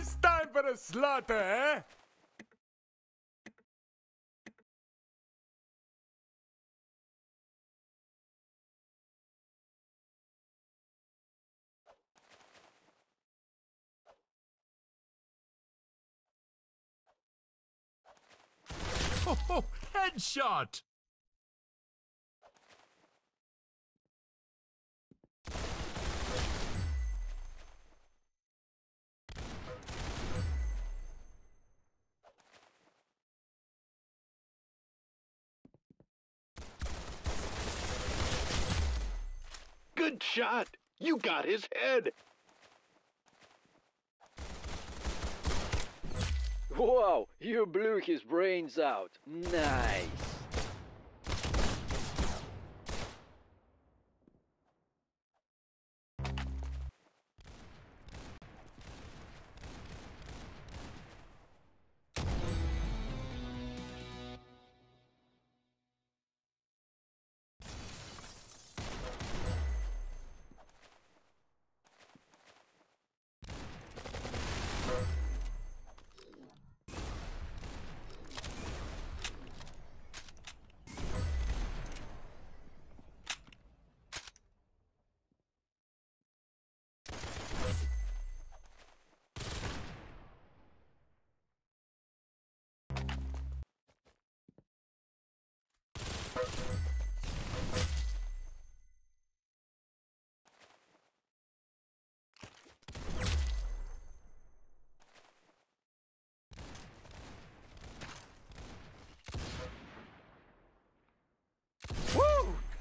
it's time for the slaughter, eh? Oh, headshot! Good shot! You got his head! Wow, you blew his brains out. Nice.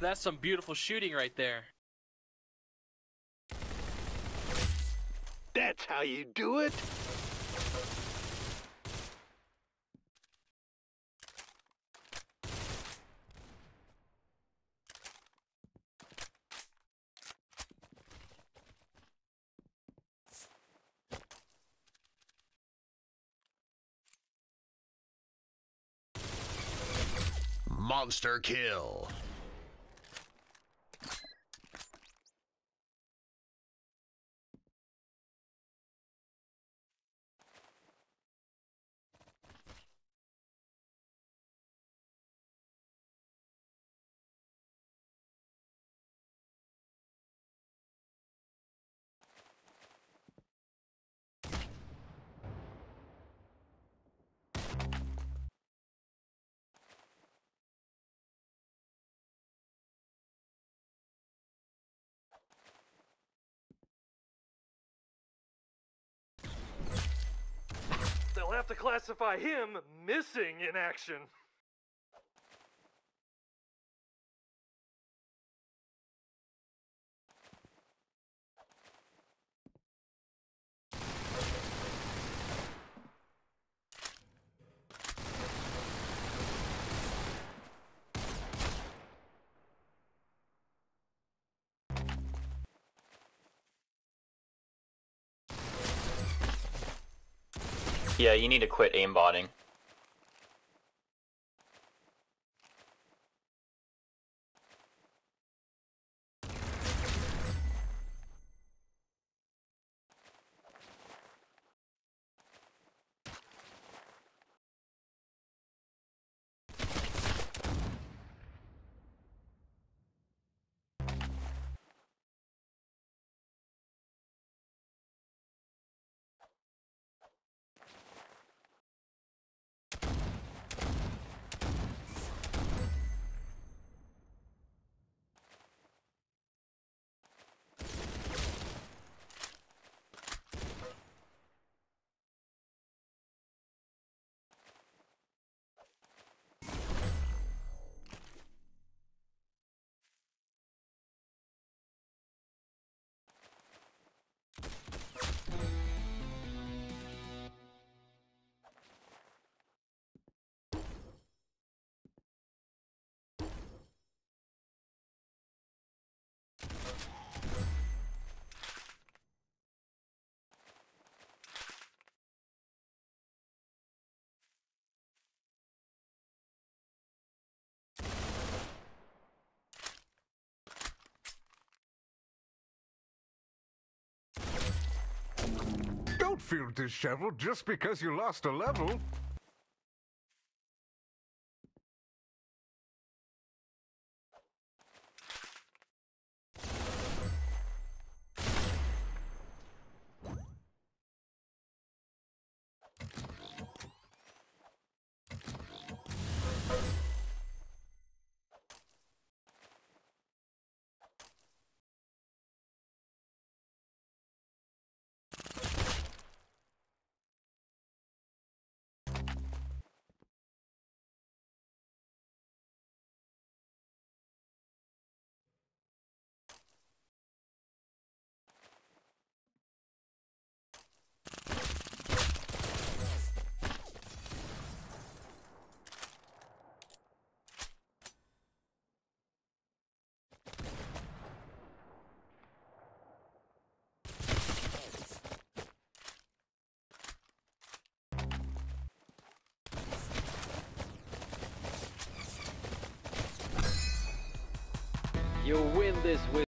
That's some beautiful shooting right there. That's how you do it? Monster kill. To classify him missing in action. Yeah, you need to quit aimbotting. Feel disheveled just because you lost a level. You win this with